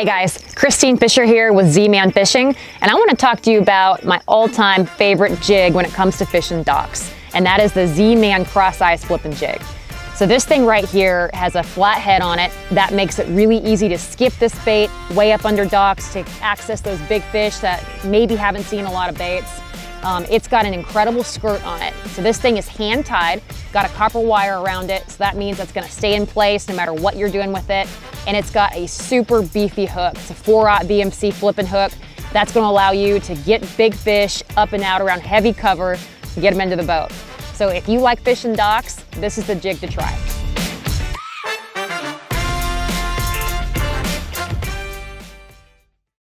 Hey guys, Kristine Fischer here with Z-Man Fishing, and I want to talk to you about my all-time favorite jig when it comes to fishing docks, and that is the Z-Man CrossEyeZ Flipping Jig. So this thing right here has a flat head on it. That makes it really easy to skip this bait way up under docks to access those big fish that maybe haven't seen a lot of baits. Um, it's got an incredible skirt on it. So this thing is hand tied, got a copper wire around it. So that means it's gonna stay in place no matter what you're doing with it. And it's got a super beefy hook. It's a 4-aught BMC flipping hook. That's gonna allow you to get big fish up and out around heavy cover to get them into the boat. So if you like fishing docks, this is the jig to try.